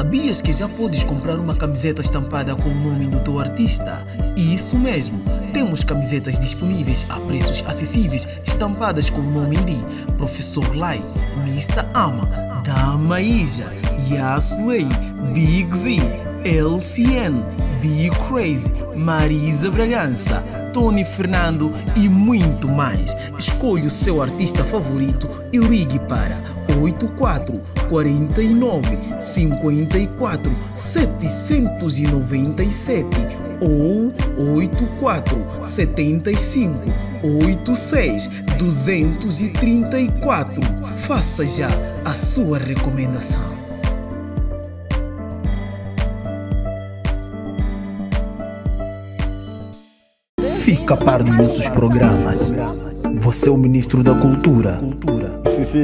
Sabias que já podes comprar uma camiseta estampada com o nome do teu artista? Isso mesmo, temos camisetas disponíveis a preços acessíveis, estampadas com o nome de Professor Lai, Mr. Ama, Dama Ija, Yasley, Big Z, LCN, Be Crazy, Marisa Bragança, Tony Fernando e muito mais. Escolha o seu artista favorito e ligue para 84 49 54 797 ou 84 75 86 234. Faça já a sua recomendação. Fica a par dos nossos programas. Você é o ministro da cultura.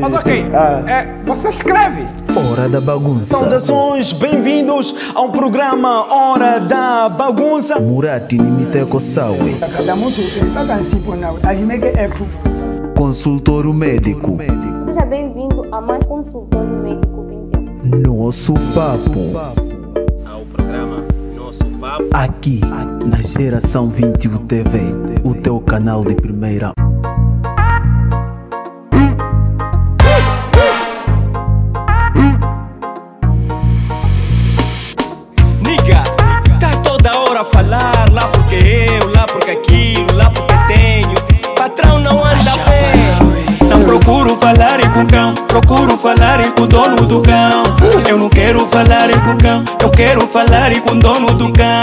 Mas ok, é, você escreve. Hora da bagunça. Saudações, bem-vindos ao programa Hora da Bagunça. Murati Nimiteko Sawe. Consultório médico. Seja bem-vindo a mais consultório médico 21. Nosso papo. Aqui na Geração 21 TV. O teu canal de primeira. Niga, tá toda hora a falar lá porque eu, lá porque aquilo, lá porque tenho. Patrão não anda bem. Não procuro falar com cão, procuro falar com o dono do cão. Eu não quero falar com cão, eu quero falar com o dono do cão.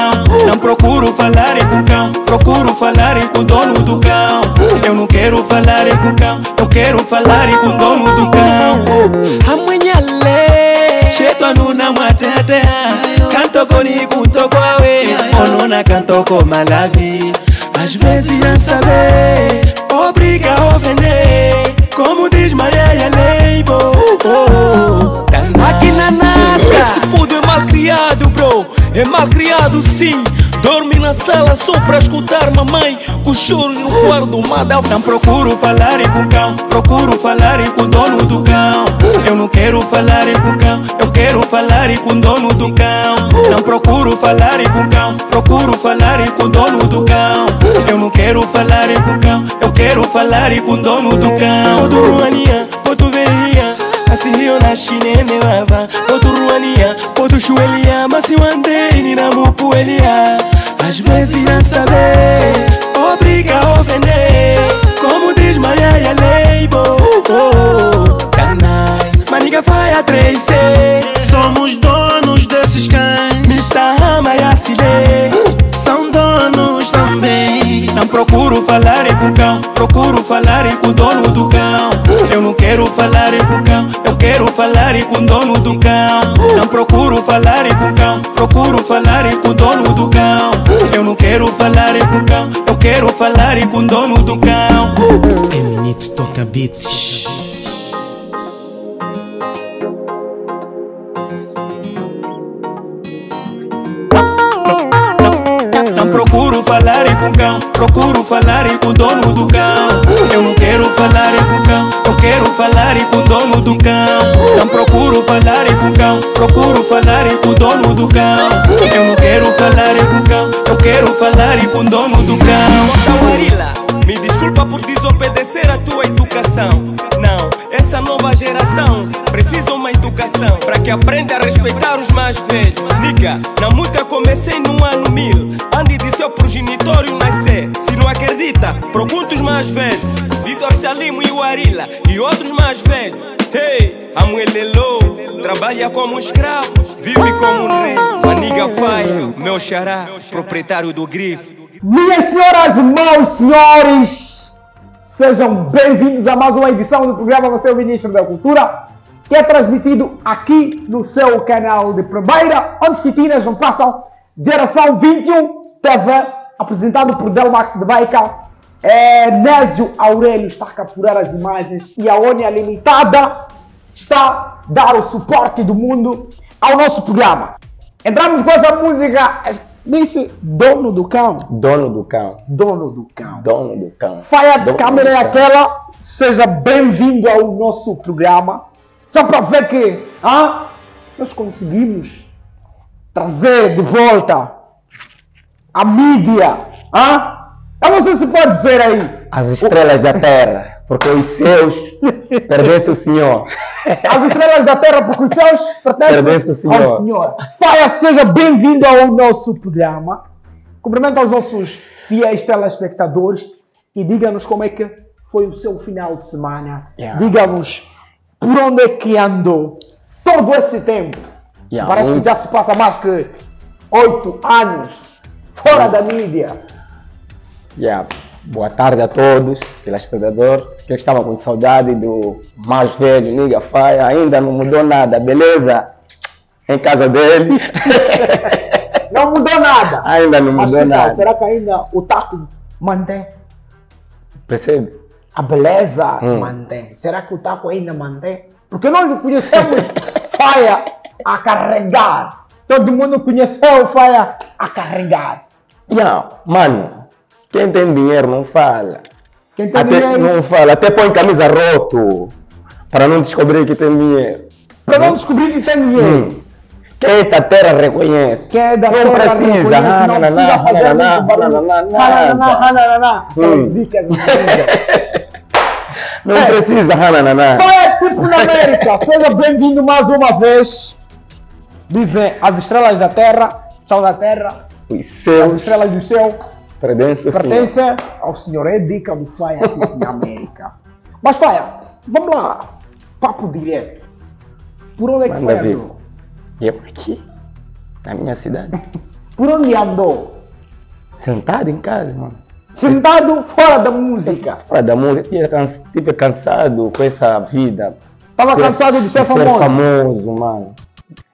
Procuro falar com cão, procuro falar com o dono do cão. Eu não quero falar com cão, eu quero falar com o dono do cão. Amanhã lê, cheto anuna matata, canto koni kunto kwawe, onona canto com malavi. Às vezes não saber, obriga a ofender, como diz Maria Leibo. Oh, oh, oh. Aqui na nata, esse pudo é mal criado, bro, é mal criado sim. Dorme na sala só pra escutar mamãe com choros no quarto, mada. Não procuro falar com cão, procuro falar com o dono do cão. Eu não quero falar com cão, eu quero falar com o dono do cão. Não procuro falar com cão, procuro falar com o dono do cão. Eu não quero falar com cão, eu quero falar com o dono do cão. Odo ruania, odo veria. Asihiyo na shinene wava. Odu ruania, odu shuelia. Masi wandei na mupuelia. Às não saber Obriga a ofender Como diz Maria Leibo oh, oh, tá nice. Maniga faia 3C Somos donos desses cães. Mr. Rama e Acile São donos também. Não procuro falar com cão falar com o dono do cão. Eu não quero falar com cão Eu quero falar com o dono do cão. Não procuro falar com cão Procuro falar com o dono do cão. Eu não quero falar com cão Eu quero falar com o dono do cão. Eminito toca beats Não procuro falar com cão, procuro falar com o dono do cão. Eu não quero falar com cão, eu quero falar com o dono do cão. Não procuro falar com cão, procuro falar com o dono do cão. Eu não quero falar com cão, eu quero falar com o dono do cão. Tawarila, me desculpa por desobedecer a tua educação. Não, essa nova geração precisa uma educação para que aprenda a respeitar os mais velhos. Liga, na música comecei no ano mil, ande de seu progenitório nascer. Se não acredita, pergunta os mais velhos. Vitor Salimo e o Arila e outros mais velhos. Hey, Amuelelo, trabalha como escravo, vive como rei. Maniga Fai, meu xará, proprietário do grifo. Minhas senhoras, meus senhores, sejam bem-vindos a mais uma edição do programa Você é o Ministro da Cultura, que é transmitido aqui no seu canal de primeira, onde fitinas não passam, geração 21 TV, apresentado por Delmax de Baica. É, Nésio Aurélio está a capturar as imagens e a Onia Limitada está a dar o suporte do mundo ao nosso programa. Entramos com essa música Disse dono do cão. Dono do cão. Dono do cão. Dono do cão. Faia Dono câmera é aquela. Seja bem-vindo ao nosso programa. Só para ver que ah, nós conseguimos trazer de volta a mídia. Ah? Eu não sei se pode ver aí. As estrelas da terra, porque os seus pertence o Senhor. As estrelas da terra, porque os céus pertencem Pertence ao Senhor. ao Senhor. Faia, seja bem-vindo ao nosso programa. Cumprimento aos nossos fiéis telespectadores e diga-nos como é que foi o seu final de semana. Yeah. Diga-nos por onde é que andou todo esse tempo. Yeah, Parece muito. que já se passa mais que oito anos fora da mídia. Yeah. Boa tarde a todos, telespectador. Eu estava com saudade do mais velho, Niga Faia. Ainda não mudou nada, beleza? Em casa dele. Não mudou nada. ainda não Mas mudou então, nada. será que ainda o taco mantém? Percebe? A beleza Hum. mantém. Será que o taco ainda mantém? Porque nós conhecemos Faia a carregar. Todo mundo conheceu Faia a carregar. Yeah. Mano, quem tem dinheiro não fala. Quem tem Até dinheiro, não fala, até põe camisa roto para não descobrir que tem dinheiro. para não descobrir que tem dinheiro. Hum. Quem é da terra reconhece. Quem é da não terra precisa. reconhece, Ah, não não, precisa não, fazer não, muito barulho. não, não, Hanananá. Não É. precisa, tipo na América. Seja bem-vindo mais uma vez. Dizem as estrelas da terra, são da terra, Os as seus estrelas do céu. Senhor. pertence ao senhor é dica do Faia aqui na América. Mas Faia, vamos lá, papo direto. Por onde é que Manda foi andou? E eu aqui, na minha cidade, Por onde andou? sentado em casa, mano. Sentado fora da música. Fora da música, eu cansa- tive cansado com essa vida. Estava cansado de ser famoso. famoso, mano.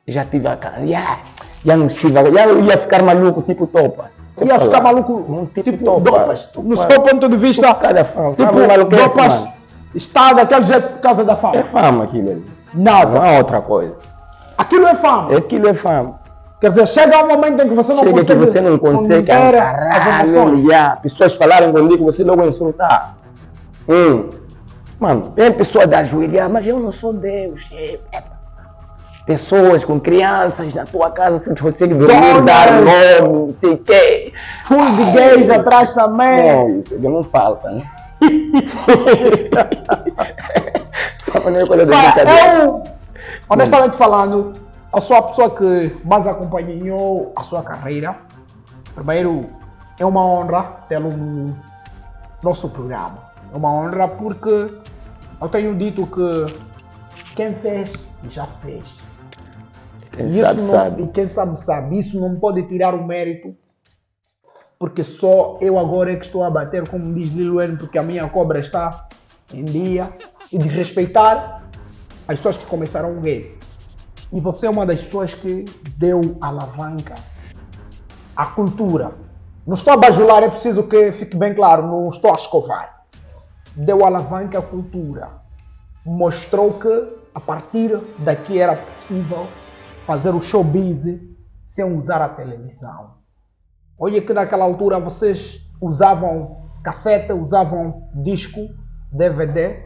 Já tive a cara. Já, já não estive. Já eu ia ficar maluco, tipo Topas. Ia ficar falando. maluco, Não, tipo, dopas. No seu ponto de vista, Cada fama. tipo, Fama maluquice, dopas está daquele jeito por causa da É fama. fama aquilo ali. Não Nada. é outra coisa. Aquilo é fama. Aquilo é fama. Quer dizer, chega um momento em que você não Chega que consegue você não consegue já. Pessoas falaram comigo, você logo insultar. Hum. Mano, tem pessoa da ajoelhar, mas eu não sou Deus. é, é. Pessoas com crianças na tua casa, você não consegue dormir, dar nome, não sei o quê. Full de gays atrás também. Não, isso não falta, né? Tá brincadeira. eu, honestamente falando, eu sou a pessoa que mais acompanhou a sua carreira. Primeiro, é uma honra tê-lo no nosso programa. É uma honra porque eu tenho dito que quem fez, já fez. Quem E, sabe, isso não, sabe. e quem sabe, sabe. Isso não pode tirar o mérito, porque só eu agora é que estou a bater, como diz Lil Wayne, porque a minha cobra está em dia. E de respeitar as pessoas que começaram o game. E você é uma das pessoas que deu alavanca à cultura. Não estou a bajular, é preciso que fique bem claro, não estou a escovar. Deu alavanca à cultura. Mostrou que a partir daqui era possível fazer o showbiz sem usar a televisão. Olha que naquela altura vocês usavam cassete, usavam disco, DVD.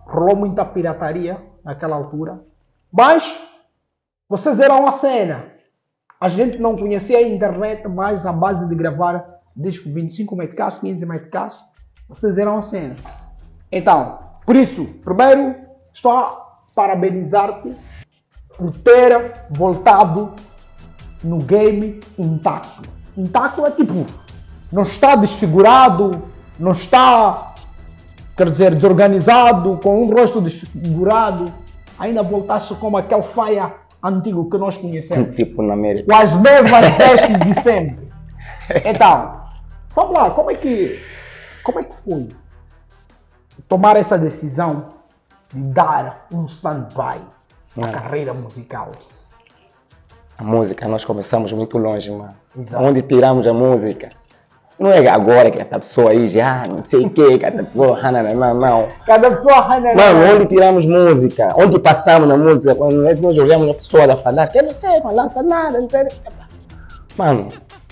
Rolou muita pirataria naquela altura. Mas vocês eram a cena. A gente não conhecia a internet mais na base de gravar disco 25 metcas, 15 metcas. Vocês eram a cena. Então, por isso, primeiro, estou a parabenizar-te por ter voltado no game intacto. Intacto é tipo, não está desfigurado, não está, quer dizer, desorganizado, com um rosto desfigurado. Ainda voltaste como aquele faia antigo que nós conhecemos. Tipo na América. Com as mesmas vestes de sempre. Então, vamos lá, como é que, como é que foi tomar essa decisão de dar um stand-by à Hum. carreira musical? A música, nós começamos muito longe, mano. Exato. Onde tiramos a música? Não é agora que essa pessoa aí já, não sei o que, essa pessoa, não, não. Cada pessoa Mano, onde tiramos música? Onde passamos na música? Quando nós olhamos a pessoa a falar, que não sei, não lança nada, não sei. Mano,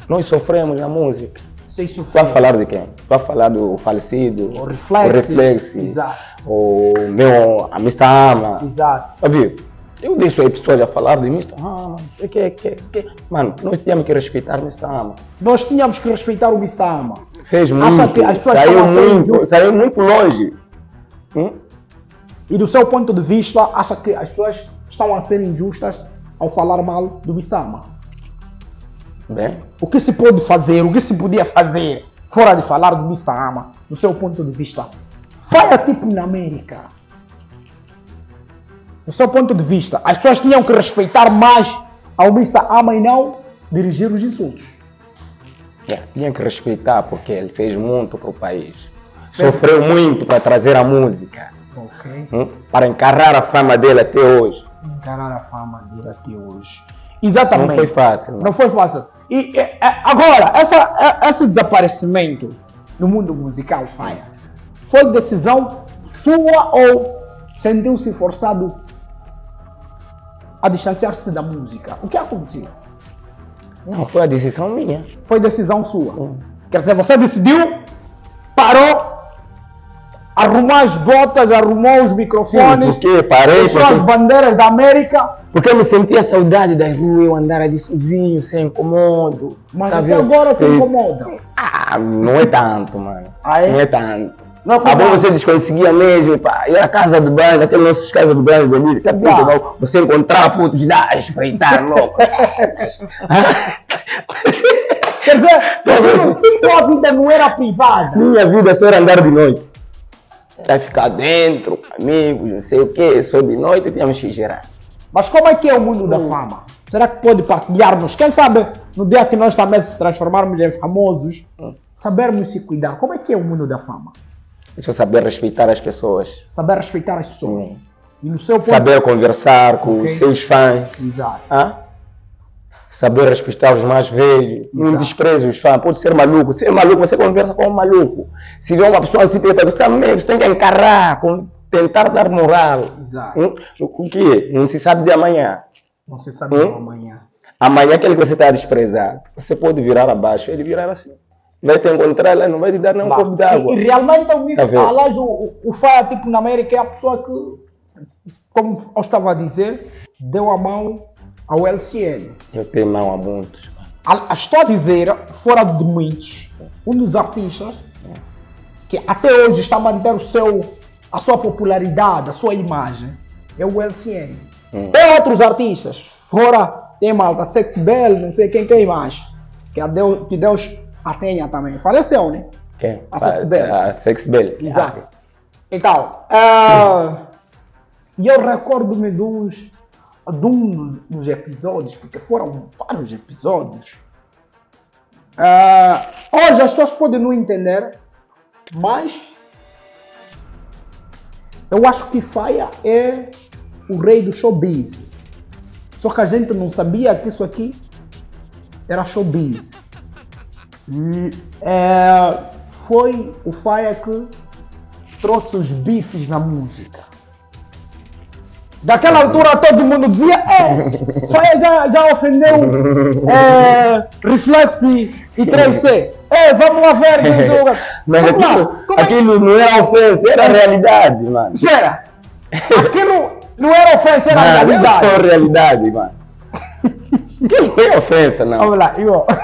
nós sofremos na música. Sei Tu vai falar de quem? Vai falar do falecido, O Reflex. o Reflex, Exato. o meu a Mr. Ama. Exato. Vendo? Eu deixo aí pessoas a falar de Mr. Ama, não sei o que, que, que. Mano, nós temos que respeitar Mr. Ama. Nós tínhamos que respeitar o Mr. Ama. Fez Acha muito, que as pessoas saiu estão a ser muito, injustas? saiu muito longe. Hum? E do seu ponto de vista, acha que as pessoas estão a ser injustas ao falar mal do Mr. Ama? Bem, O que se pode fazer, o que se podia fazer, fora de falar do Mr. Ama, do seu ponto de vista? Faia tipo na América. Do seu ponto de vista, as pessoas tinham que respeitar mais ao Mr. Ama e não dirigir os insultos. é, tinha que respeitar porque ele fez muito para o país. Sofreu muito para trazer a música, Ok. hum? para encarrar a fama dele até hoje. Encarar a fama dele até hoje. Não Exatamente. foi fácil. Não foi fácil. E, é, é, agora, essa, é, esse desaparecimento no mundo musical, Faia, foi decisão sua ou sentiu-se forçado a distanciar-se da música? O que aconteceu? Não, foi a decisão minha. Foi decisão sua. Hum. Quer dizer, você decidiu, parou, arrumou as botas, arrumou os Sim, microfones, porque parei, deixou as porque, bandeiras da América, porque eu me sentia saudade das ruas, eu andar ali sozinho, sem incomodo. mas Tá até vendo? agora te incomoda. Ah, não é tanto, mano. Ah, é? Não é tanto. Não é bom, tanto. você desconseguia mesmo, pá. Eu era casa do banho, aquelas nossas casas do banho ali, tá Já. vendo? Não? Você encontrar putos, dá, espreitar, louco. Quer dizer, tua- tua vida não era privada. Minha vida só era andar de noite. Vai ficar dentro, amigos, não sei o quê, só de noite tínhamos que gerar. Mas como é que é o mundo da fama? Será que pode partilhar-nos? Quem sabe no dia que nós também se transformarmos em famosos, sabermos se cuidar. Como é que é o mundo da fama? É só saber respeitar as pessoas. Saber respeitar as pessoas. Sim. E no seu ponto. Saber conversar com Ok. os seus fãs. Exato. Hã? Saber respeitar os mais velhos. Não Exato. despreze os fãs. Pode ser maluco. Se é maluco, você conversa com um maluco. Se vê uma pessoa assim, você também você tem que encarar, tentar dar moral. Exato. Hum? O que Não se sabe de amanhã. Não se sabe Hum? amanhã. Amanhã aquele que você está a desprezar, você pode virar abaixo, ele virar assim. Vai te encontrar lá, não vai te dar nem um Vá. copo d'água. E, e realmente o Miss Tá o, o, Faia, tipo, na América é a pessoa que, como eu estava a dizer, deu a mão ao LCN. Eu tenho mão a muitos. A- a- Estou a dizer, fora de muitos, um dos artistas que até hoje está a manter o seu, a sua popularidade, a sua imagem, é o LCN. Hum. Tem outros artistas, fora tem malta, Sex Bell, não sei quem, quem mais, que, a Deus, que Deus a tenha também. Faleceu, né? Quem? A Sex Bell. A Sex Bell. Exato. Então, ah, e eu recordo-me de, uns, de um dos episódios, porque foram vários episódios. Ah, hoje as pessoas podem não entender, mas eu acho que Faia é o rei do showbiz. Só que a gente não sabia que isso aqui era showbiz. É, foi o Faia que trouxe os bifes na música. Daquela altura todo mundo dizia, é, Faia já, já ofendeu é, e, e 3C. É, vamos lá ver. quem joga." Mas Vamos aquilo, é- aquilo não era ofensa, era realidade, mano. Espera, aquilo não era ofensa, era Mano, era realidade. só realidade, mano. Aquilo não é ofensa, não. Vamos lá, Igor.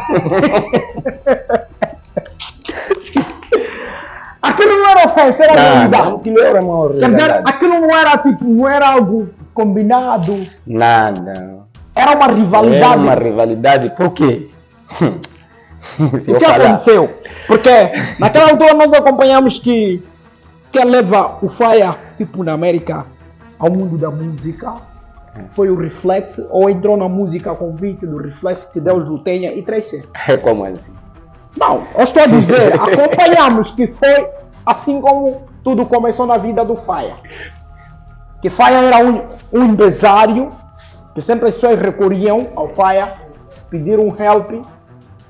aquilo não era ofensa, era Nada, realidade. aquilo era uma Quer dizer, realidade. aquilo não era tipo, não era algo combinado, Nada. era uma Era rivalidade. uma rivalidade, por quê? O eu que falar, aconteceu? Porque naquela altura nós acompanhamos que quem leva o Faia, tipo na América, ao mundo da música foi o Reflex, ou entrou na música a convite do Reflex, que Deus o tenha, e 3C. é como assim? Não, eu estou a dizer, acompanhamos que foi assim como tudo começou na vida do Faia. Que Faia era um, um empresário, que sempre as pessoas recorriam ao Faia, pediram um help,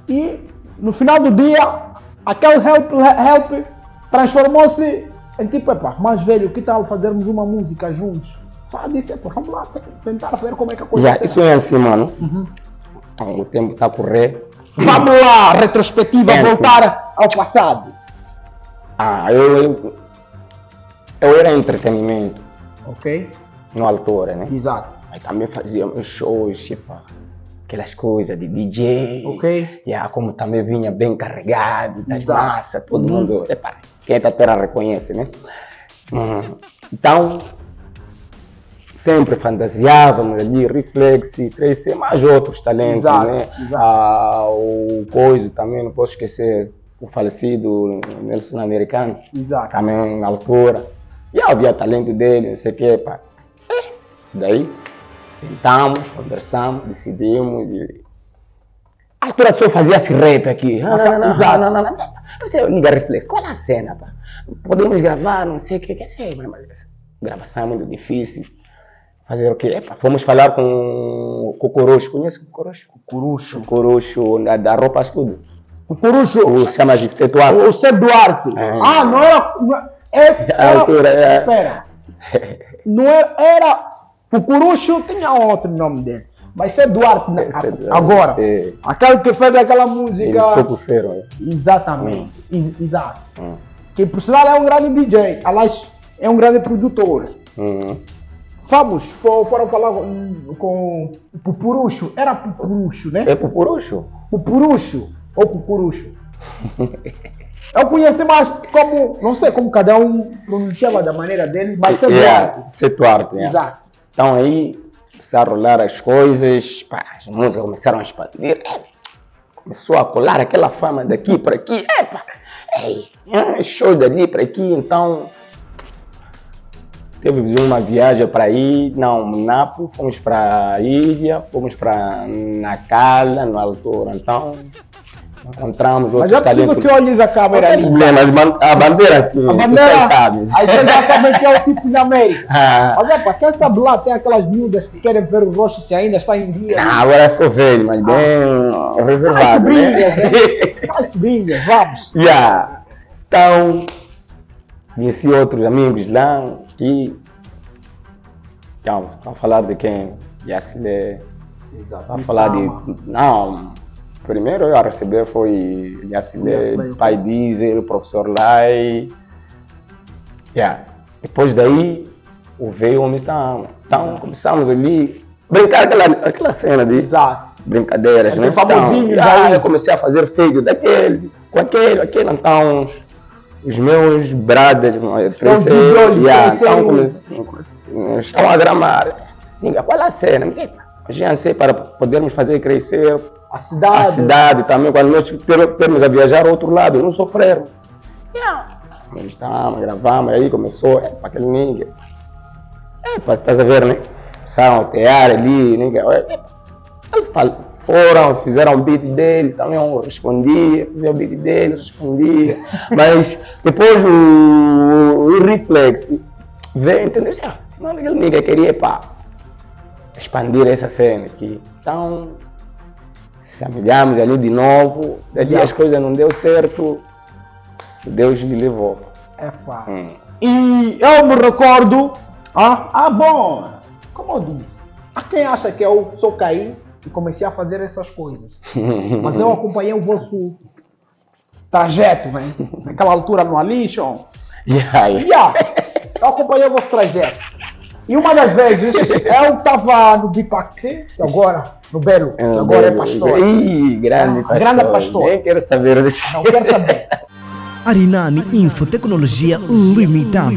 e no final do dia, aquele help, help transformou-se em tipo, epa, mais velho, que tal fazermos uma música juntos? Faia disse, epa, vamos lá tentar ver como é que a coisa Já, será. isso é assim, mano. Então, o tempo está a correr. Vamos lá, retrospectiva, Pense. voltar ao passado. Ah, eu, eu, eu era entretenimento Ok? na altura, né? Exato. Aí também fazia meus shows, tipo, aquelas coisas de DJ. Ok? Yeah, como também vinha bem carregado, das Exato. massas, todo mundo. Epa, quem é da terra reconhece, né? Uhum. Então, sempre fantasiávamos ali, Reflex, 3C, mais outros talentos, Exato, né? exato. Ah, o Coiso também, não posso esquecer, o falecido Nelson Americano, Exato. também na altura. E havia talento dele, não sei o quê, pá. Eh, Daí, sentamos, conversamos, decidimos. E... A altura só fazia-se rap aqui. Ah, não, não, não, Exato. não, não, não, não. Você liga reflexo, qual é a cena, pá? Podemos gravar, não sei o que, que mas mas gravação é muito difícil. Fazer o quê? Epa, fomos falar com o Cocorocho, conhece o Cocorocho? Curucho. O Cocorocho da, da roupa tudo. O Curucho. O chama de Setuar. O C. Duarte. É. Ah, não era. não é- é- A era altura, é. Espera. Não era. era o Curucho tinha outro nome dele. Mas C. Duarte, né? C. Duarte, agora. é. Aquele que fez aquela Ele música. sou pulseiro. Exatamente. Ex- exato. Hum. Que por sinal é um grande DJ. Aliás, é um grande produtor. Uhum. Vamos, fo- foram falar com, com o Pupurucho. Era Pupurucho, né? É Pupurucho? Pupurucho ou Pupurucho. Eu conheci mais como, não sei como cada um pronunciava da maneira dele, mas é Yeah, Setuarte, yeah. Exato. Então aí começaram a rolar as coisas, pá, as músicas começaram a expandir, é, começou a colar aquela fama daqui para aqui, epa, ei, é, show dali para aqui, então teve uma viagem para ir, não, Napo, fomos para a ilha, fomos para Nacala, na altura, então encontramos Mas preciso talentos. que olhes a câmera ali. problema, a bandeira sim, A bandeira, sabe. aí você já sabe que é o tipo de América. Ah. Mas é para quem sabe lá, tem aquelas miúdas que querem ver o rosto se ainda está em dia. Não, agora sou velho, mas bem Ai, reservado, né? sobrinhas, né? As sobrinhas, vamos. Já. Então, conheci outros amigos lá que. Então, estão a falar de quem? Yacile. Exato. Estão a falar de. Não, primeiro eu a receber foi Yacile, Pai Diesel, o professor Lai. Já. Depois daí, o veio o Mistão. Então, começamos ali. Brincar aquela, aquela cena de Exato. brincadeiras, É né? famosinhos ah, eu comecei a fazer feio daquele, com aquele, aquele, então os meus brothers, Então, de hoje, yeah, então, come- estão a gramar. Diga, qual é a cena? A gente para podermos fazer crescer A cidade. a cidade também, quando nós termos a viajar ao outro lado, não sofreram. Nós estávamos, gravamos, aí começou, é, para aquele ninguém. É, para estás a ver, né? A tear ali, ninguém. É, eles fal- foram, fizeram o beat dele, também eu respondia, fazia o beat dele, respondia. Mas depois o, o reflex veio, entendeu? Ah, não, aquele ninguém queria, pá, expandir essa cena aqui. Então, se amigamos ali de novo, dali Yeah. as coisas não deu certo, Deus lhe levou. Epá. Hum. E eu me recordo. Ah, ah, bom, como eu disse, há quem acha que eu só caí e comecei a fazer essas coisas. Mas eu acompanhei o vosso trajeto, né? Naquela altura no Alixon. Yeah, yeah. Yeah, eu acompanhei o vosso trajeto. E uma das vezes eu estava no Bipaxi, agora, no Belo, que agora é pastor. Ih, grande Ah, pastor. grande pastor. Nem quero saber disso. Não quero saber. Arinani Infotecnologia Limitada.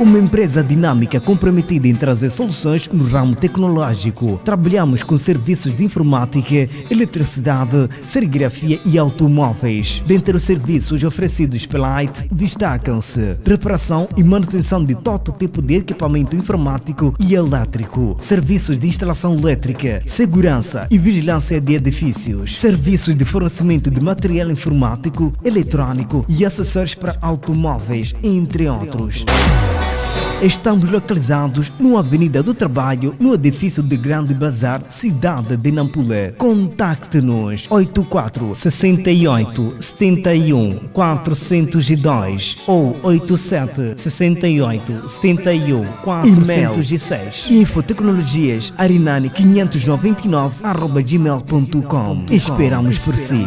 Uma empresa dinâmica comprometida em trazer soluções no ramo tecnológico. Trabalhamos com serviços de informática, eletricidade, serigrafia e automóveis. Dentre os serviços oferecidos pela IT, destacam-se reparação e manutenção de todo tipo de equipamento informático e elétrico, serviços de instalação elétrica, segurança e vigilância de edifícios, serviços de fornecimento de material informático, eletrônico e acessórios para automóveis, entre outros. Estamos localizados na Avenida do Trabalho, no edifício de Grande Bazar, cidade de Nampula. Contacte-nos 84 68 71 402 ou 87 68 71 406. Infotecnologias Arinane 599 arroba gmail.com. Esperamos por si.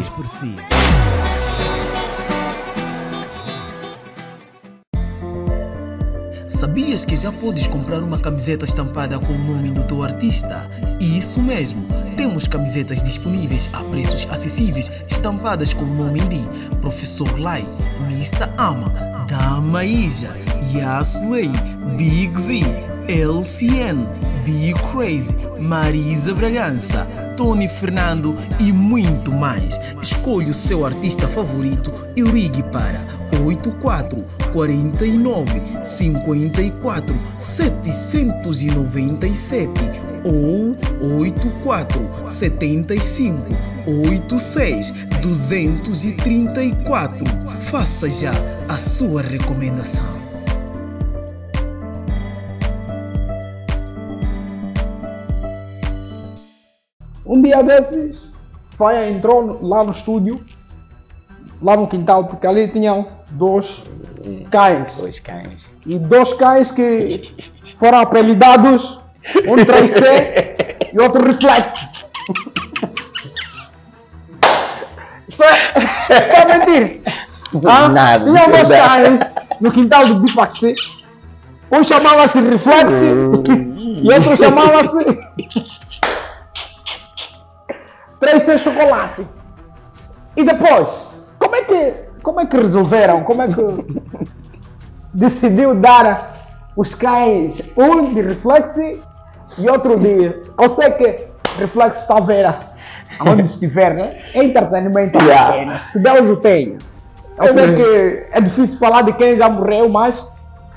Sabias que já podes comprar uma camiseta estampada com o nome do teu artista? Isso mesmo, temos camisetas disponíveis a preços acessíveis, estampadas com o nome de Professor Lai, Mr. Ama, Dama Ija, Yasley, Big Z, LCN, Be Crazy, Marisa Bragança, Tony Fernando e muito mais. Escolha o seu artista favorito e ligue para 84 49 54 797 ou 84 75 86 234. Faça já a sua recomendação. Dia desses, Faia entrou lá no estúdio, lá no quintal, porque ali tinham dois cães. Dois cães. E dois cães que foram apelidados, um 3C e outro Reflex. Estou, estou a mentir. Ah, Nada, tinham dois cães no quintal do Bifaxi. Um chamava-se Reflex e outro chamava-se 3C Chocolate. E depois, como é que, como é que resolveram? Como é que decidiu dar os cães um de reflexo e outro de. Eu sei que reflexo está a ver aonde estiver, né? É entretenimento Yeah. apenas, se Deus o tenha. Eu sei que é difícil falar de quem já morreu, mas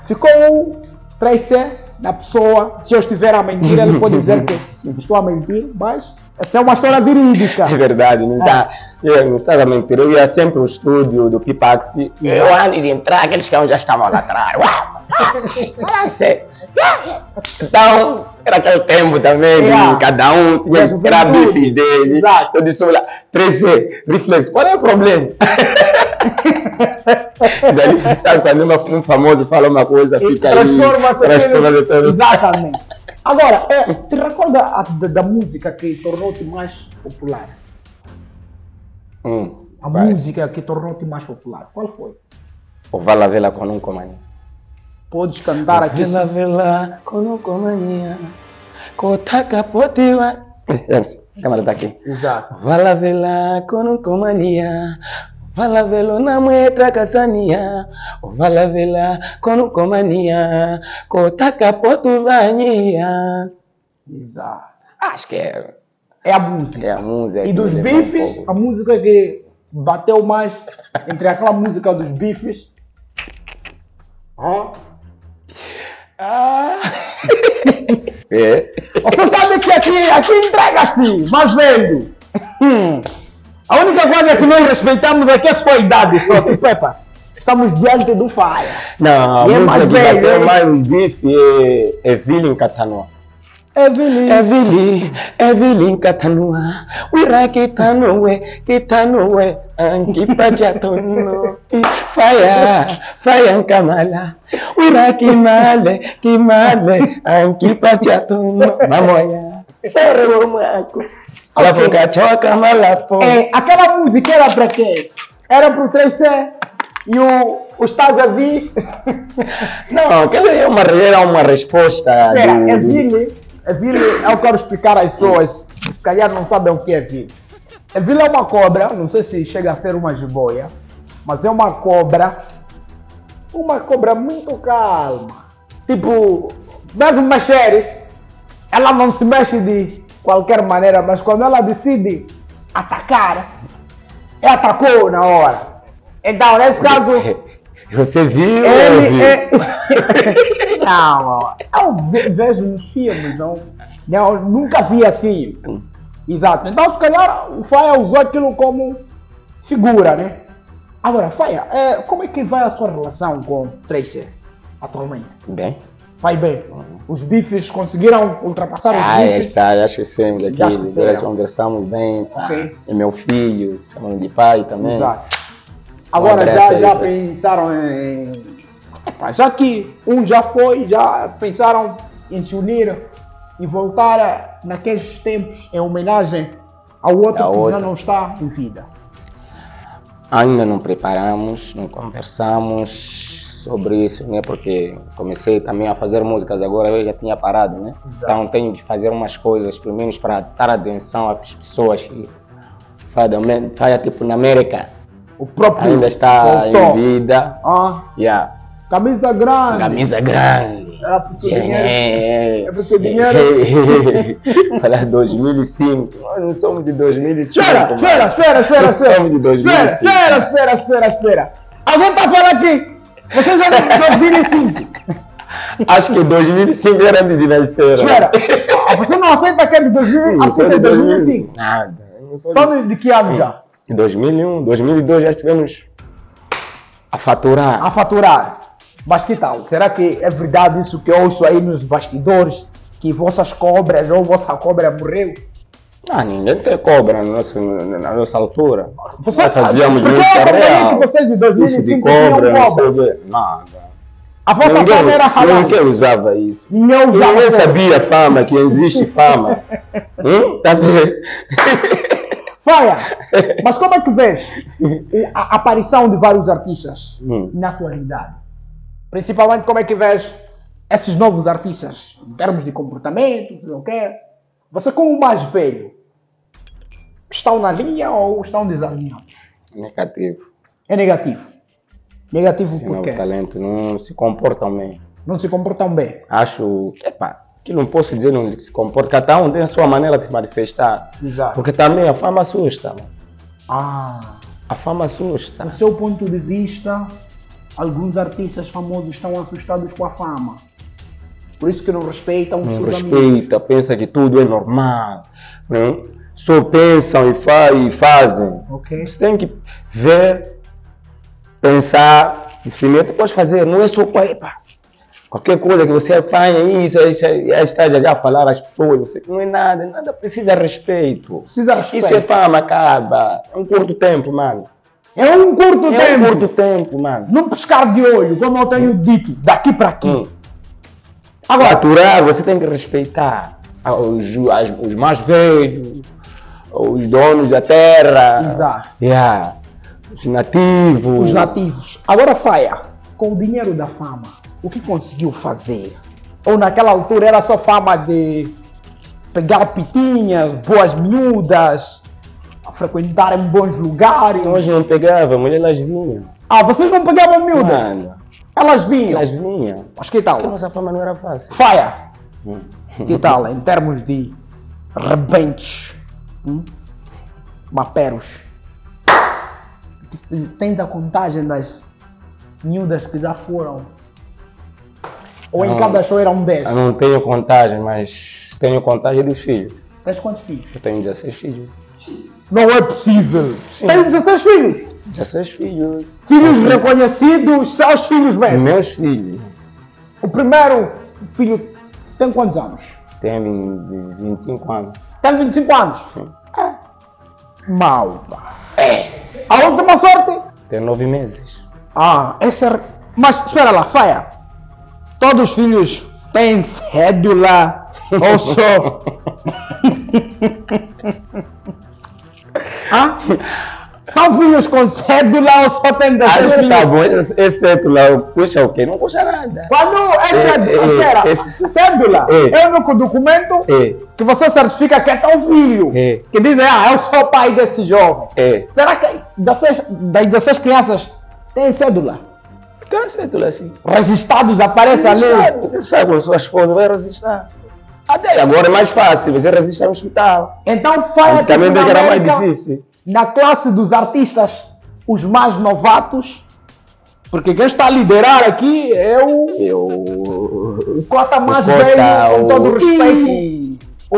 ficou um 3C da pessoa. Se eu estiver a mentir, ele pode dizer que estou a mentir, mas essa é uma história verídica. É verdade, não está. Eu não estava a mentir. Eu ia sempre ao estúdio do Pipaxi. Eu antes de entrar, aqueles cães já estavam lá atrás. Então, era aquele tempo também, Yeah. de cada um tinha Mas o que tirar juventude. bife dele. Exato. Eu disse, olha, 3C, reflexo, qual é o problema? Daí, quando um famoso fala uma coisa, fica aí. transforma-se transforma aquilo- tudo. Exatamente. Agora, é, te recorda a- da, da música que tornou-te mais popular? Hum, A vai. música que tornou-te mais popular. Qual foi? O Vala Vela com um. Podes cantar aqui. Vela vela kono komania kotaka potiwa. Yes, a câmera tá aqui. Exato. Vala vela komania vala velo na mweta kasania vala vela kono komania kotaka potuvania. Exato. Acho que é, É a música. é a música. E dos um bifes, a música que bateu mais entre aquela música dos bifes. Ó. Ah. é. Você sabe que aqui, aqui entrega-se, mas vendo. Hum. A única coisa que nós respeitamos aqui é a sua idade, só que Pepa. Estamos diante do Faia. Não, E é mais velho, hein? mais os bife é, é Vili em Catanoa. Evelyn. Evili, Evili katanua, wira kitanue, kitanue, anki pajatono, fire, fire kamala, wira kimale, kimale, anki pajatono, mamoya, ferro alafu kachoka malapo. É, aquela música era para quê? Era pro 3C e o, o Estás a Vis. Não, aquela é uma, era uma resposta Espera, do, é Vili. É Vili, eu quero explicar às pessoas que se calhar não sabem o que é Vili. É Vili é uma cobra, não sei se chega a ser uma jiboia, mas é uma cobra, uma cobra muito calma. Tipo, mesmo mexeres, ela não se mexe de qualquer maneira, mas quando ela decide atacar, ela atacou na hora. Então, nesse caso, Você viu? ele ouviu? é. não, eu ve- vejo nos filmes, não, não. Nunca vi assim. Exato. Então, se calhar, o Faia usou aquilo como figura, né? Agora, Faia, é, como é que vai a sua relação com o Tracer atualmente? Bem, Vai bem. Os bifes conseguiram ultrapassar os Ah, bifes. está, já esquecemos Já daquilo. esqueceram. Já conversamos bem. Pá. Ok. É meu filho, chamamos de pai também. Exato. Agora já, aí, já pensaram em. Já que um já foi, já pensaram em se unir e voltar naqueles tempos em homenagem ao outro Ao que outro. já não está em vida. Ainda não preparamos, não conversamos sobre isso, né? Porque comecei também a fazer músicas, agora eu já tinha parado, né? Exato. Então tenho que fazer umas coisas, pelo menos para dar atenção às pessoas que fazem, tipo na América, O próprio ainda está em vida. Ah, Yeah. camisa grande. Camisa grande. Era porque o dinheiro. É, É porque dinheiro. Para 2005. Nós não somos de 2005. Espera, espera, espera, espera. somos de 2005. Espera, espera, espera, espera, espera. Alguém está falando aqui. Vocês já de 2005. Acho que 2005 era de nascer. Espera. Ah, Você não aceita que é de 2000, Sim, é de 2005. Nada. Eu não sou Só de... de, de que ano já? de 2001, 2002 já estivemos a faturar. A faturar. Mas que tal? Será que é verdade isso que eu ouço aí nos bastidores? Que vossas cobras ou vossa cobra morreu? Ah, ninguém tem cobra no nosso, na nossa altura. Você, Nós fazíamos porque música real. que vocês de Isso de 2005 cobra, tinham cobra. Nada. A vossa Ninguém, fama era halal. ninguém usava isso. Ninguém usava Ninguém sabia fama, que existe fama. hum? Tá? Faia, mas como é que vês a aparição de vários artistas Hum. na atualidade? Principalmente como é que vês esses novos artistas em termos de comportamento, não sei o quê? Você como o mais velho, estão na linha ou estão desalinhados? Negativo. É negativo. Negativo Esse por quê? talento não se comportam bem. Não se comportam bem. Acho, epá, que não posso dizer não se comporta. Cada um tem a sua maneira de se manifestar. Exato. Porque também a fama assusta. mano. Ah, A fama assusta. do seu ponto de vista, alguns artistas famosos estão assustados com a fama. Por isso que não respeitam os Não seus amigos. respeita, pensa que tudo é normal. né? Só pensam e, fa e fazem. Ok. Você tem que ver, pensar, definir, depois fazer. Não é só epá, qualquer coisa que você apanha, isso, isso, está já a falar às pessoas. Você não é nada, nada precisa respeito. Precisa respeito. Isso é fama, acaba. É um curto tempo, mano. É um curto É um tempo. curto tempo, mano. Num piscar de olho, como eu tenho dito, daqui para aqui. Hum. Agora, Aturar, você tem que respeitar os, as- os mais velhos, os donos da terra. Exato. Yeah. Os nativos. os nativos. Agora, Faia, com o dinheiro da fama, o que conseguiu fazer? Ou naquela altura era só fama de pegar pitinhas, boas miúdas, frequentarem bons lugares? Nós não pegávamos, elas vinham. Ah, vocês não pegavam miúdas? Mano, Elas vinham. elas vinham. Mas que a tal? nossa fama não era fácil. Faia, Hum. que tal em termos de rebentes? Hum? Maperos. Tens a contagem das miúdas que já foram? Ou em Não. cada show eram 10? Eu não tenho contagem, mas tenho contagem dos filhos. Tens quantos filhos? Eu tenho 16 filhos. Não é possível! Sim. Tenho 16 filhos! 16 filhos. Filhos Sim. reconhecidos, são os filhos mesmo. Meus filhos. O primeiro filho tem quantos anos? 20 25 anos. Tem 25 anos. Sim. Mal. pá. É. A última sorte? Tem 9 meses. Ah, esse é... Mas espera lá, Faia. Todos os filhos têm cédula ou só... ah? São filhos com cédula ou só tem Ah, cédula? tá bom, esse lá, custa o quê? Não custa nada. Quando é cédula, É, é, espera, esse- cédula É. é o único documento É, que você certifica que é teu filho. É. Que dizem, ah, eu sou o pai desse jovem. é. Será que 16, das 16 crianças têm cédula? Tem certo lá assim. Registrados aparece ali. Você sabe, a sua esposa vai resistir. Até agora é mais fácil, você resistir no hospital. Então faz Também na que era mais difícil. Na classe dos artistas, os mais porque quem está a liderar aqui é o, Eu. o cota mais Cota, velho, com o- todo o respeito. O,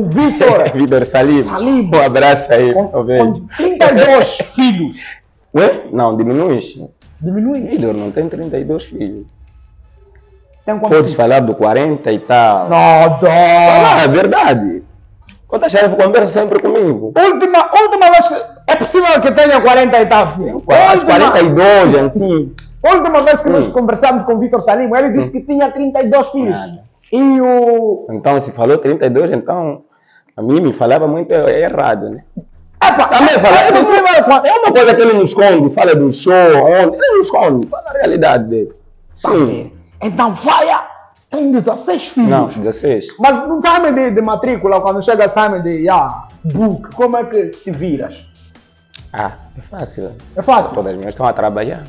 o Vitor, Vitor Salim. Salim. Um abraço aí, com, com 32 filhos. Ué? Não, diminui. Diminui. Vitor não tem 32 filhos. Tem Podes filhos? falar do 40 e tal. Não, dó. Ah, é verdade. Quanta chefe conversa sempre comigo. Última, última vez que. É possível que tenha 40 e tal, sim. Às Última, 42, assim. última vez que nós Hum. conversamos com o Vitor Salim, ele disse que tinha 32 filhos. Nada. E o. Então, se falou 32, então a mim me falava muito é errado, né? Epa, Também fala, é possível. é uma coisa que ele não esconde, fala do show, onde, ele não esconde, fala a realidade dele. Sim. Então, Faia tem 16 filhos. Não, 16. Mas no exame de, de matrícula, quando chega o exame de yeah, book, como é que te viras? Ah, é fácil. É fácil? Todas as minhas estão a trabalhar.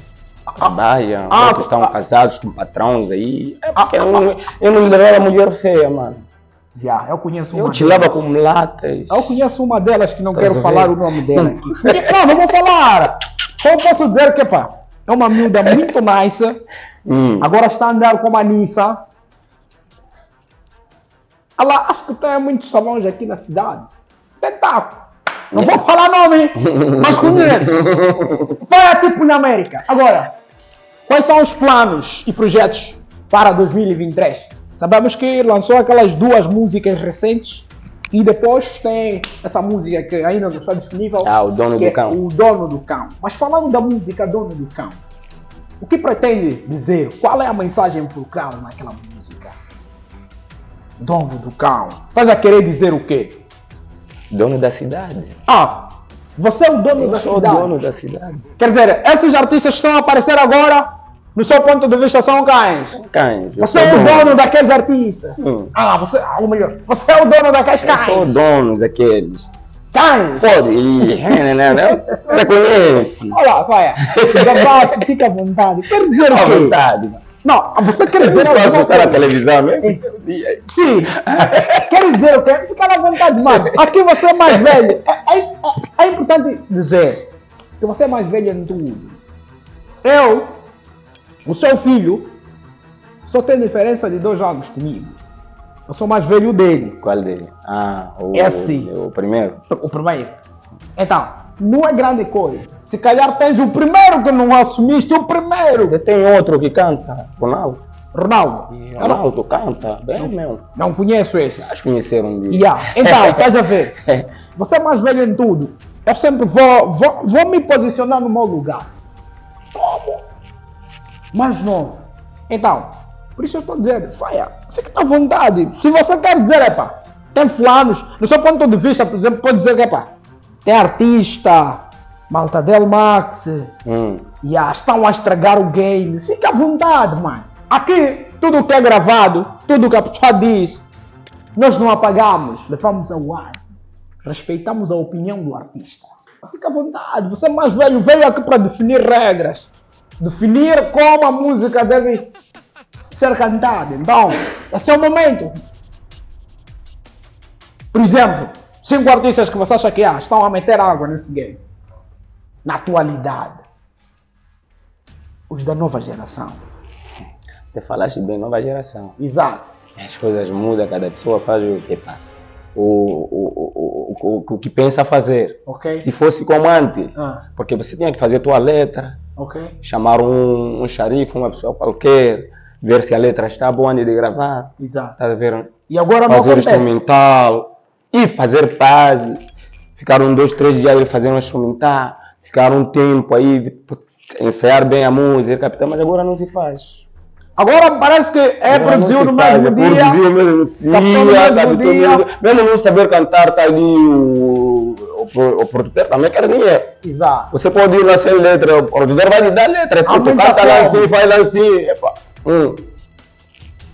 Trabalham, Ah, outros estão ah. casados com patrões aí. É porque Ah, eu, não, eu não levava mulher feia, mano. Yeah, eu conheço uma Eu te lavo com mulatas. Eu conheço uma delas que não quero falar o nome dela aqui. não, não vou falar. Só posso dizer que, pá, é uma miúda muito nice. Hum. Agora está a andar com a Nissa. Ela acho que tem muitos salões aqui na cidade. Espetáculo. Não vou falar nome, mas conheço. Vai tipo na América. Agora, quais são os planos e projetos para 2023? Sabemos que lançou aquelas duas músicas recentes e depois tem essa música que ainda não está disponível. Ah, o Dono do é Cão. O Dono do Cão. Mas falando da música Dono do Cão, o que pretende dizer? Qual é a mensagem fulcral naquela música? Dono do Cão. Estás a querer dizer o quê? Dono da cidade. Ah, você é o dono da Eu sou o cidade. dono da cidade. Quer dizer, esses artistas que estão a aparecer agora, no seu ponto de vista, são cães. Cães. Você sou é o dono daqueles artistas. Sim. Ah, você, ah, ou melhor, você é o dono daqueles Eu sou o cães. dono daqueles. Cães. Pode ir, né? Reconhece. Olha lá, vai. Gabate, fica à vontade. Quer dizer o À quê? vontade. Não, você quer Eu dizer posso alguma estar na coisa? televisão mesmo? Sim. Quer dizer o quê? Fica à vontade, mano. Aqui você é mais velho. É, é- é importante dizer que você é mais velho em tudo. Eu, o seu filho, só tem diferença de dois anos comigo. Eu sou mais velho dele. Qual dele? Ah, o, Esse. o primeiro. O primeiro. Então, não é grande coisa. Se calhar tens o primeiro que não assumiste, o primeiro. Eu tenho outro que canta, Ronaldo. Ronaldo. Não, Ronaldo canta, bem mesmo. não conheço esse. Que conheceram um dia. Yeah. Então, estás a ver? Você é mais velho em tudo. Eu sempre vou, vou, vou me posicionar no meu lugar. Como? Mais novo. Então, por isso eu estou dizendo, faia, fique à vontade. Se você quer dizer, epá, tem fulanos, no seu ponto de vista, por exemplo, pode dizer que, epá, tem artista, Malta Del Max, Hum. e ah, estão a estragar o game. Fique à vontade, mano. Aqui, tudo que é gravado, tudo que a pessoa diz, nós não apagamos, levamos ao ar. Respeitamos a opinião do artista. Fique à vontade, você é mais velho, veio aqui para definir regras. Definir como a música deve ser cantada. Então, esse é o momento. Por exemplo, cinco artistas que você acha que ah, estão a meter água nesse game. Na atualidade. Os da nova geração. Você falaste bem, nova geração. Exato. As coisas mudam, cada pessoa faz o que pá. O, o, o, o, o, o que pensa fazer. Ok? Se fosse como antes, Ah, porque você tinha que fazer tua letra, ok? chamar um, um xarife, uma pessoa qualquer, ver se a letra está boa antes de gravar. Exato. Tá a ver? E agora não fazer acontece. instrumental e fazer puzzle. Ficar um, dois, três dias ele fazendo um instrumental, ficar um tempo aí, ensaiar bem a música, captar, mas agora não se faz. Agora parece que é Agora produzido se no mesmo é dia. produzido mesmo no dia, mesmo captou no dia. mesmo- Mesmo não saber cantar, tá ali o, o, o produtor também quer dinheiro. Exato. Você pode ir lá sem letra, o produtor vai lhe dar letra, tu Aumenta canta lá assim, faz lá assim, epa. Hum.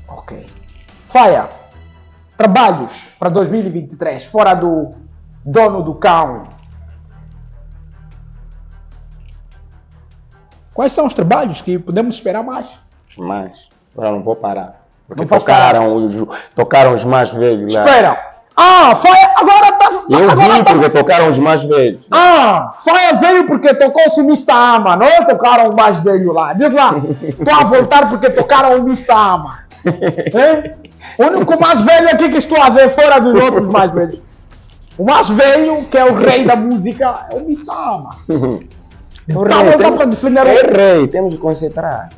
Ok. Faia, trabalhos para 2023, fora do dono do cão. Quais são os trabalhos que podemos esperar mais? Mas, agora não vou parar. Porque Não tocaram, os, tocaram os mais velhos lá. Espera! Ah, Faia, agora tá. Eu agora vi tá- porque tocaram os mais velhos. Ah, Faia veio porque tocou o Mista Ama, não tocaram o mais velho lá. Diz lá, estou a voltar porque tocaram o Mista Ama. Hein? O único mais velho aqui que estou a ver fora dos outros mais velhos. O mais velho, que é o rei da música, é o Mista Ama. Eu Tá, voltar para defender É o... rei, temos que concentrar.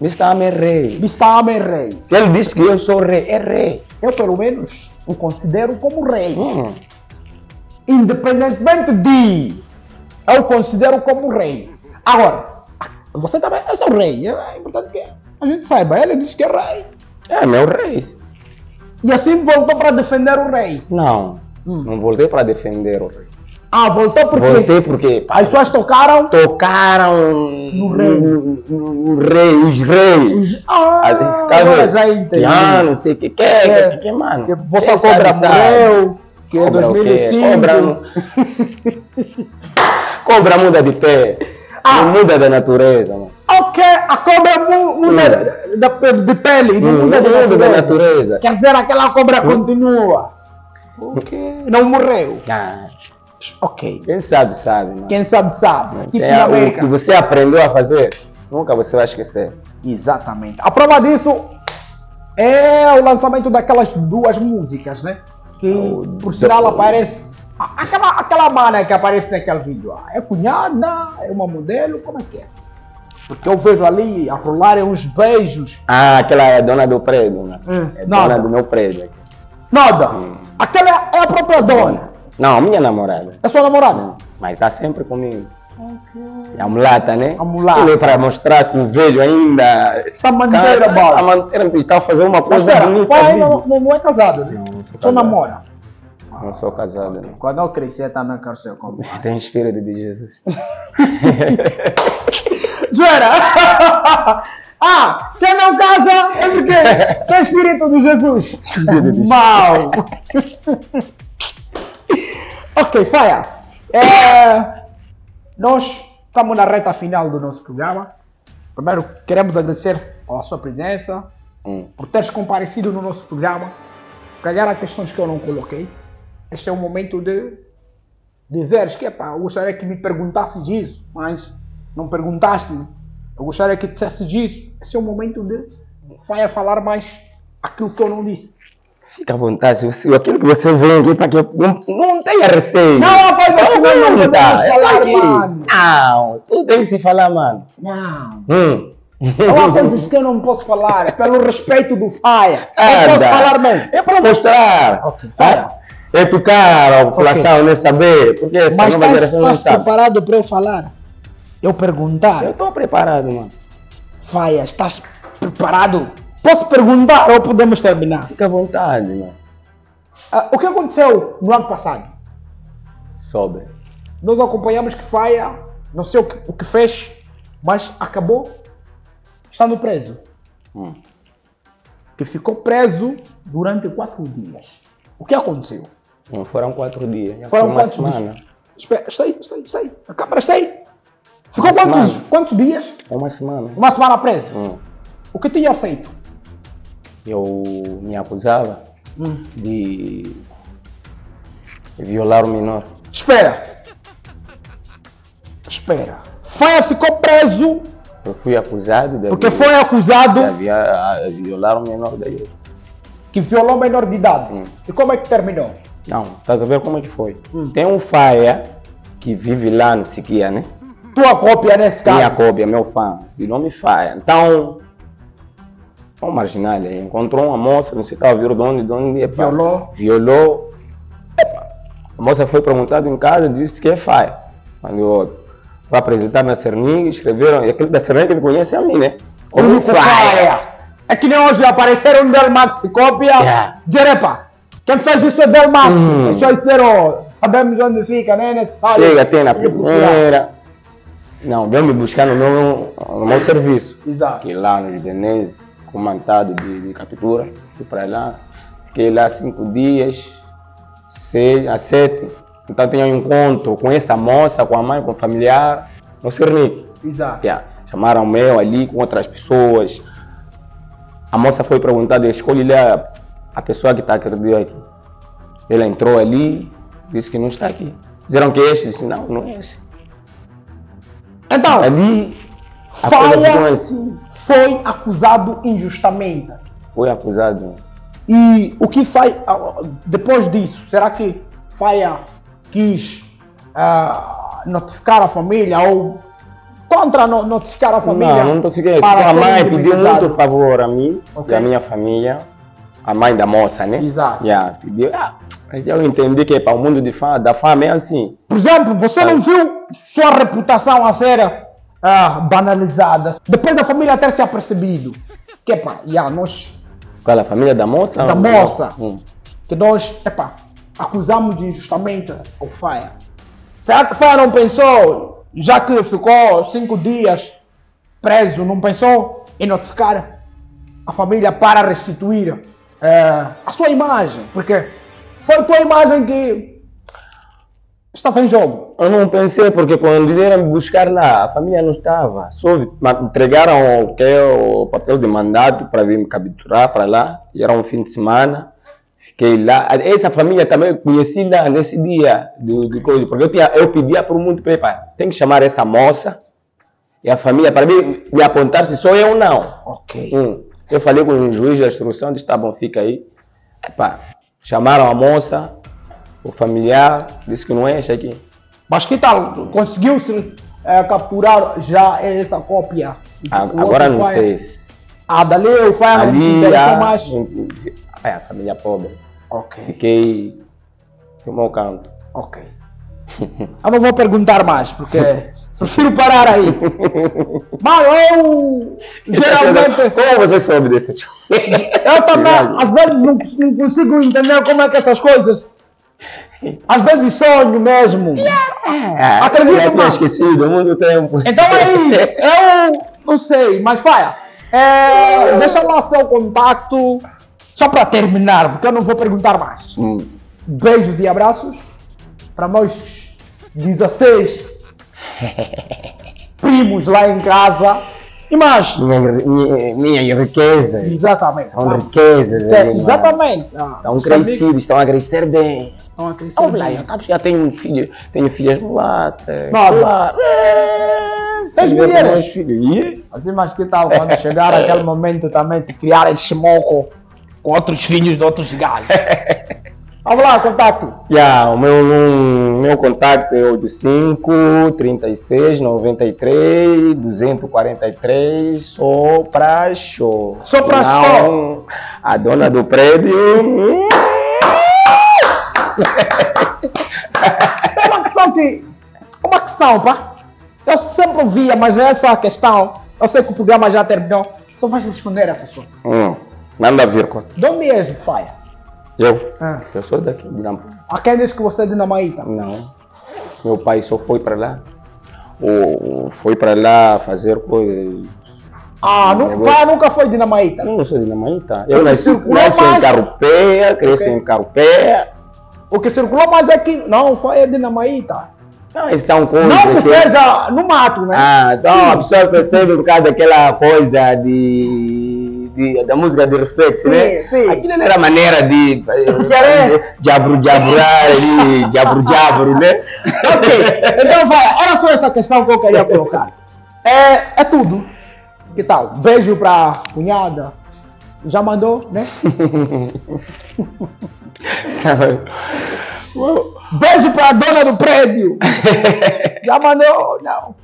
Mr. é rei. Mr. é rei. Se ele diz que eu sou rei, é rei. Eu, pelo menos, o considero como rei. Hum. Independentemente de, eu considero como rei. Agora, você também é seu rei. É importante que a gente saiba. Ele diz que é rei. É meu rei. E assim voltou para defender o rei. Não, Hum. não voltei para defender o rei. Ah, voltou porque Voltei porque pá, as pessoas tocaram tocaram No rei. no, no- no rei, os reis. os... Ah, agora já entendi. Ah, não sei o que, que, É, que, que, mano. Que você cobra morreu, que é Cobra o quê? 2005. Cobra, cobra muda de pé. Ah. Não muda da natureza, mano. Ok, a cobra mu- muda da- da- de pele, não Hum, muda não muda da natureza. natureza. Quer dizer, aquela cobra continua. Ok, não morreu. Ah, Ok, quem sabe, sabe, mano. quem sabe sabe. Tipo É, na o que você aprendeu a fazer, nunca você vai esquecer. Exatamente. A prova disso é o lançamento daquelas duas músicas, né? Que Oh, por sinal aparece. A- Aquela, aquela mana que aparece naquele vídeo. ah, É cunhada? É uma modelo? Como é que é? Porque eu vejo ali a rolarem uns beijos. Ah, aquela é a dona do prédio, né? Hum, é nada. dona do meu prédio. aqui. Nada. Hum. Aquela é a própria dona. Não, minha namorada. É sua namorada. Mas tá sempre comigo. É a mulata, né? A mulata. Ele é para mostrar que o velho ainda Está manter a Está bala. manter, está a fazer uma Mas coisa espera, bonita. pai não, não, é casado, né? Não, não Só namora. Não sou casado. Não. Quando eu crescer também quero ser como. Tem espírito de Jesus. Zoeira! ah, quem não casa é porque tem espírito de Jesus. Espírito de Jesus. Mal. ok, Faia. É, nós estamos na reta final do nosso programa. Primeiro, queremos agradecer a sua presença, Hum. por teres comparecido no nosso programa. Se calhar há questões que eu não coloquei. Este é o momento de dizeres que epá, eu gostaria que me perguntasse disso, mas não perguntaste. Eu gostaria que dissesse disso. Esse é o momento de vai falar mais aquilo que eu não disse. Fica à vontade. Você, aquilo que você vem aqui para que eu não, não tenha receio. Não, coisas que nós não Pergunta, podemos eu tô falar, aqui. mano. Não, tu tem que se falar, mano. Não. Hum. Não há coisas que eu não posso falar, é pelo respeito do Faia. Ah, Eu posso falar mesmo. É para mostrar. Ok, fala. É educar a população, né? Saber. Porque essa Mas nova geração não estás sabe. preparado para eu falar? Eu perguntar? Eu estou preparado, mano. Faia, estás preparado? Posso perguntar ou podemos terminar? Fica à vontade, mano. Ah, o que aconteceu no ano passado? Sobre. Nós acompanhamos que Faia, não sei o que, o que fez, mas acabou estando preso. Hum. Que ficou preso durante quatro dias. O que aconteceu? Não foram quatro dias. Já Foram quantos semana. dias? Espera, aí, está aí. A câmera está aí. Ficou Uma quantos, semana. quantos dias? Uma semana. Uma semana preso. Hum. O que tinha feito? Eu me acusava Hum. de violar o menor. Espera. Espera. Faia ficou preso Eu fui acusado de, porque foi acusado de violar o menor da igreja. que violou menor de idade. Hum. E como é que terminou? Não, estás a ver como é que foi? Hum. Tem um faia que vive lá no Siquia, né? Tua cópia nesse caso. Minha cópia, meu fã, de nome Faia. Então, um marginal aí, encontrou uma moça, não sei se estava vindo de onde, de onde epa, Violou. Violou. Epa, a moça foi perguntada em casa, disse que é Faia. Quando fui apresentar na Cernig, escreveram, e aquele da Cernig que me conhece é a mim, né? Como Único Faia. É que nem hoje apareceram Delmax e cópia. Yeah. Jerepa. Quem fez isso é Delmax. Hum. Deixa eu dizer, ó, sabemos onde fica, não é necessário. Chega até na primeira. Não, veio me buscar no meu, no meu serviço. Exato. Fiquei lá no Judenese, comandado de, de captura. Fui para lá. Fiquei lá cinco dias, seis a sete. Então tinha um encontro com essa moça, com a mãe, com o familiar, no Cernic. Exato. Yeah. Chamaram o meu ali com outras pessoas. A moça foi perguntada, escolhe lá a pessoa que está aqui. Ela entrou ali, disse que não está aqui. Disseram que é este, disse não, não é esse. Então, Ali, Faia assim. foi acusado injustamente. Foi acusado. E o que faz depois disso? Será que Faia quis ah, notificar a família ou contra no- notificar a família? Não, não notifiquei. para A ser mãe pediu muito favor a mim Ok. e a minha família. A mãe da moça, né? Exato. Yeah, pediu. Ah, mas eu entendi que para o mundo de fama, da fama é assim. Por exemplo, você não viu sua reputação a ser ah, banalizada depois da família ter se apercebido que, epá, yeah, nós, Qual a família da moça? Da moça. Hum. que nós epá, acusamos de injustamente o Faia. Será que o Faia não pensou, já que ficou cinco dias preso, não pensou em notificar a família para restituir eh, a sua imagem? Porque foi a tua imagem que estava em jogo. Eu não pensei, porque quando vieram me buscar lá, a família não estava. Só entregaram o, que, o papel de mandato para vir me capturar para lá. E era um fim de semana. Fiquei lá. Essa família também conheci lá nesse dia do, do coisa, porque eu, tinha, eu pedia para o mundo, "Pai, tem que chamar essa moça e a família para mim me apontar se sou eu ou não. Ok. Hum. Eu falei com o juiz da instrução, disse, tá bom, fica aí. Epá, chamaram a moça, o familiar, disse que não enche aqui. Mas que tal? Conseguiu-se eh, capturar já essa cópia? Ah, O Agora não Faia- sei. Ah, dali o Faia não se interessou a, mais? é, a família pobre. Ok, Fiquei no meu canto. ok. Eu não vou perguntar mais, porque prefiro parar aí. Mas eu, geralmente, Como você soube desse show? eu também, às vezes, não, não consigo entender como é que essas coisas... Às vezes sonho mesmo. Acredito, Eu mano. esquecido há muito tempo. Então aí, eu não sei, mas Faia, é, deixa lá seu contato, só para terminar, porque eu não vou perguntar mais. Hum. Beijos e abraços para meus 16 primos lá em casa. E mais, Minha, minha, minha riqueza. exatamente. São riquezas. É, exatamente. Ah, Estão os amigos crescidos, estão a crescer bem. estão a crescer lá, bem. eu já tenho um filho, tenho filhas mulatas. Nada. Claro. Tens mulheres? Assim, mas que tal quando chegar aquele momento também de criar esse moco com outros filhos de outros galhos? Vamos lá, contato. Yeah, o meu, meu contato é o de 5 36 93 243 só pra show. Só pra Não, show. A dona do prédio. É uma questão que. Uma questão, pá. Eu sempre ouvia, mas essa questão. Eu sei que o programa já terminou. Só vais responder essa sua. Hum, manda vir, Cota. De onde és, Faia? Eu? Ah. Eu sou daqui, de Nampo. A quem diz que você é dinamaíta? Não. Meu pai só foi para lá. Ou foi para lá fazer coisas. Ah, Negócio. Faia nunca foi dinamaíta. Eu não sou dinamaíta. Eu nasci, mais. em Carupéia, cresci Ok. em Carupéia. O que circulou mais é que. Não, Faia é dinamaíta. Não, isso são coisas. Não que- seja no mato, né? Ah, então a pessoa percebe por causa daquela coisa de, de- da música de reflexo, Sim, né? sim. Aquilo era maneira de querer. diabro diabrar ali, diabro diabro, né? Ok, então vai, era só essa questão que eu queria colocar. É, é tudo. Que tal? Beijo pra cunhada. Já mandou, né? Beijo pra dona do prédio. Já mandou? Não.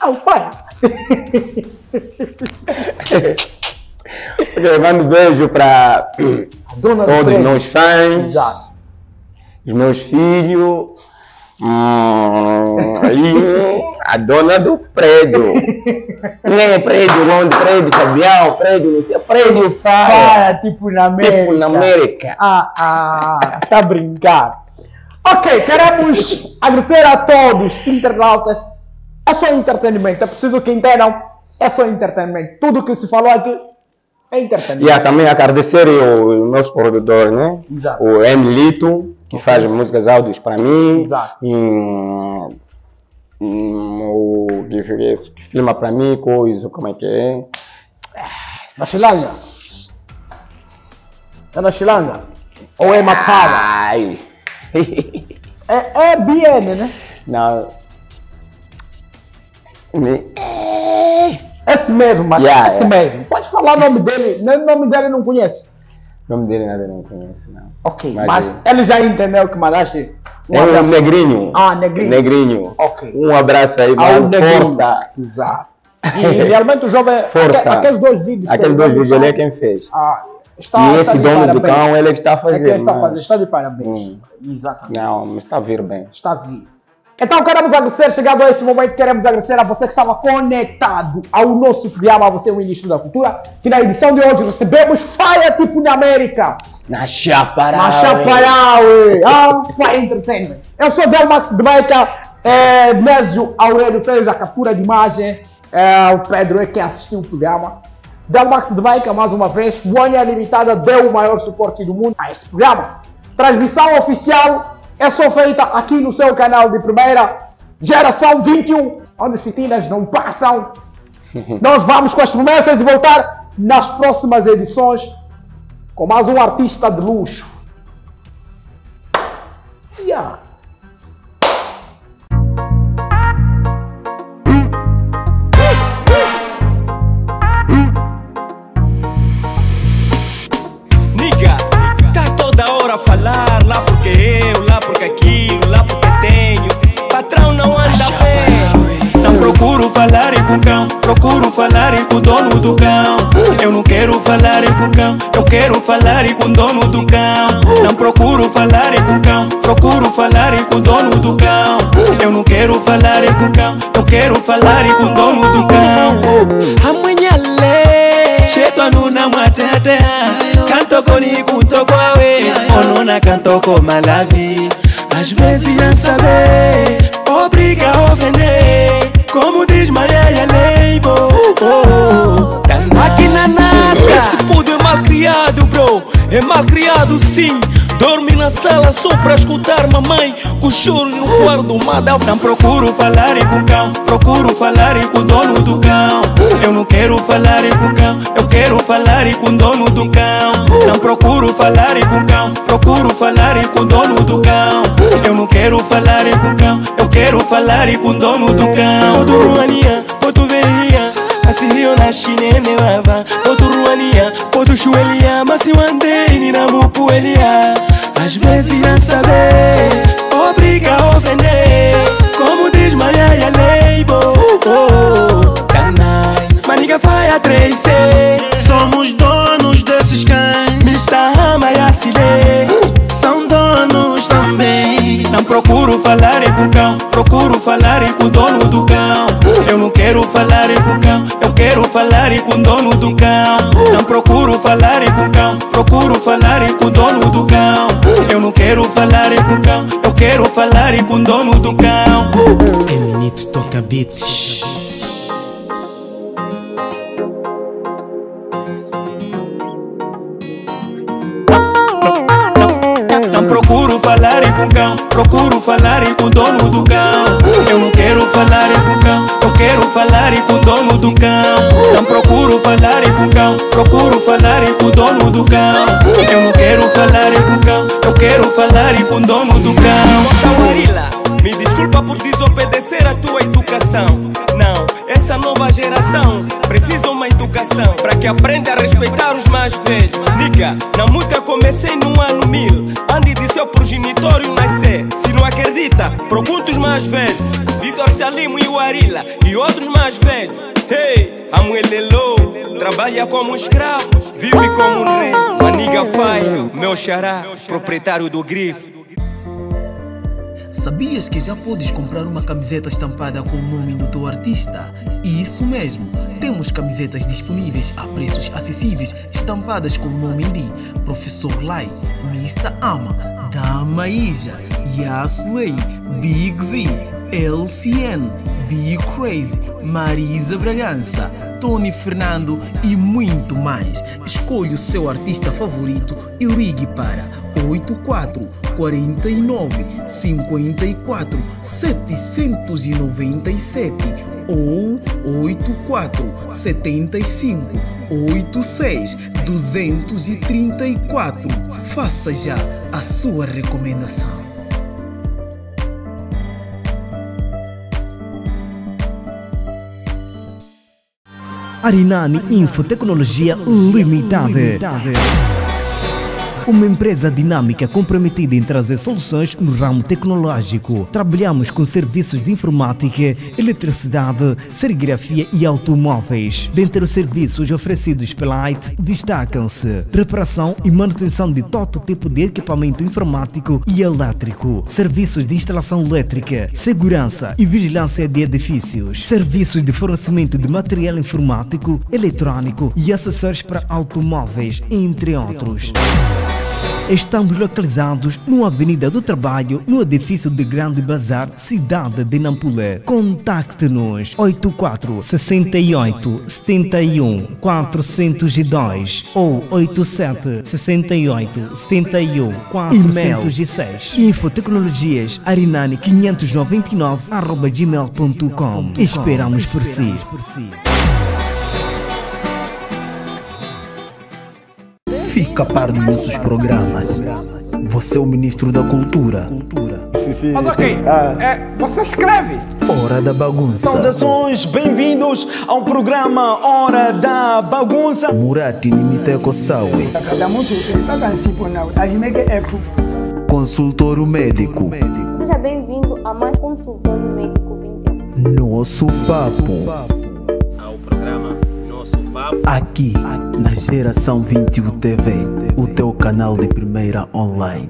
Ah, o pai. Levando beijo para todos os meus fãs, Exato. os meus filhos. hum, e a dona do prédio. Não é prédio, não prédio, cavião, prédio, não sei, prédio faz. Para, tipo na América. Tipo na América. Ah, ah, tá a brincar. Ok, queremos agradecer a todos os internautas. É só entretenimento. É preciso que entendam. É só entretenimento. Tudo que se falou aqui é entretenimento. E a também agradecer os meus produtores, né? Exato. O Emilito, que faz músicas áudios para mim. Exato. E, hum, o que, que- filma para mim, coisa, como é que é. Na Chilanga. É na Chilanga? Ou é Matala? Ai. É, é BN, né? Não. Me- Esse mesmo, mas Yeah, esse yeah. mesmo. Pode falar o nome dele. Nem o nome dele não conheço. O nome dele nada não conhece, não. Ok, Mas mas eu- ele já entendeu que mandaste Um É um abraço. negrinho. Ah, negrinho. Negrinho. Ok. Um abraço aí, Ao mano. negrinho. Força. Exato. E realmente o jovem, Força. aque- aqueles dois vídeos. que Aqueles ele dois vídeos ali é quem fez. Ah, está, e está esse dono do cão, ele é que está fazer. É quem está mas- fazer, está de parabéns. Hum. Exatamente. Não, mas está a vir bem. Está a vir. Então queremos agradecer, chegado a esse momento, queremos agradecer a você que estava conectado ao nosso programa, a você, o Ministro da Cultura, que na edição de hoje recebemos Faia Tipo na América. Na chaparral. Na Chaparral, ah, Fire Entertainment. Eu sou Delmax de Maica, é, Nésio Aurélio fez a captura de imagem, é, o Pedro é que assistiu o programa. Delmax de Maica, mais uma vez, One Limitada deu o maior suporte do mundo a esse programa. Transmissão oficial é só feita aqui no seu canal de primeira geração 21, onde os fitinas não passam. Nós vamos com as promessas de voltar nas próximas edições com mais um artista de luxo. Yeah. Falar com cão, procuro falar com o dono do cão. Eu não quero falar com cão, eu quero falar com o dono do cão. Não procuro falar com cão, procuro falar com o dono do cão. Eu não quero falar com cão, eu quero falar com o dono do cão. Amanhã lê, cheto anuna mwatete, canto koni kuntoko awe, onona canto com malavi. Às vezes não saber, obriga a ofender, como diz Maria É mal criado, sim. Dorme na sala só pra escutar mamãe com choro no quarto, mada. Não procuro falar com cão, procuro falar com o dono do cão. Eu não quero falar com cão, eu quero falar com o dono do cão. Não procuro falar com cão, procuro falar com o dono do cão. Eu não quero falar com cão, eu quero falar com o dono do cão. Todo Ruania, todo Veria. Assim eu nasci nene lava Outro ruania, outro chuelia Mas se eu andei ni na mupu elia Às vezes não saber Obriga a ofender Como diz Maia Leibo oh, oh, nice. Maniga faia 3C Somos donos desses cães, Mr. Rama e procuro falar com cão, procuro falar com o dono do cão. Eu não quero falar com cão, eu quero falar com o dono do cão. Não procuro falar com cão, procuro falar com o dono do cão. Eu não quero falar com cão, eu quero falar com o dono do cão. Eminito toca beats. Procuro falar com cão, procuro falar com o dono do cão. Eu não quero falar com cão, eu quero falar com o dono do cão. Não procuro falar com cão, procuro falar com o dono do cão. Eu não quero falar com cão, eu quero falar com o dono do cão. Me desculpa por desobedecer a tua educação. Não, essa nova geração precisa uma educação para que aprenda a respeitar os mais velhos. Niga, na música comecei E e outros mais velhos. Hey, Amuelelo, trabalha como escravo, vive como rei. Maniga Faia, meu xará, proprietário do grife. Sabias que já podes comprar uma camiseta estampada com o nome do teu artista? Isso mesmo, temos camisetas disponíveis a preços acessíveis, estampadas com o nome de Professor Lai, Mr. Ama, Dama Ija, Yasley, Big Z, LCN, Big Crazy, Marisa Bragança, Tony Fernando e muito mais. Escolha o seu artista favorito e ligue para 84 49 54 797 ou 84 75 86 234. Faça já a sua recomendação. Arinani Infotecnologia Limitada. Uma empresa dinâmica comprometida em trazer soluções no ramo tecnológico. Trabalhamos com serviços de informática, eletricidade, serigrafia e automóveis. Dentre os serviços oferecidos pela IT, destacam-se reparação e manutenção de todo tipo de equipamento informático e elétrico, serviços de instalação elétrica, segurança e vigilância de edifícios, serviços de fornecimento de material informático, eletrônico e acessórios para automóveis, entre outros. Estamos localizados na Avenida do Trabalho, no edifício de Grande Bazar, cidade de Nampula. Contacte-nos 84 68 71 402 ou 87 68 71 406. Infotecnologias Arinane 599 arroba gmail.com. Esperamos por si. Fica a par dos nossos programas. Você é o ministro da Cultura. Mas ok, é, você escreve. Hora da bagunça. Saudações, bem-vindos ao programa Hora da Bagunça. Murati Nimiteko pro Consultório médico. Seja bem-vindo a mais consultório médico 21. Nosso papo. Nosso Papo. Aqui, na Geração 21 TV. O teu canal de primeira online.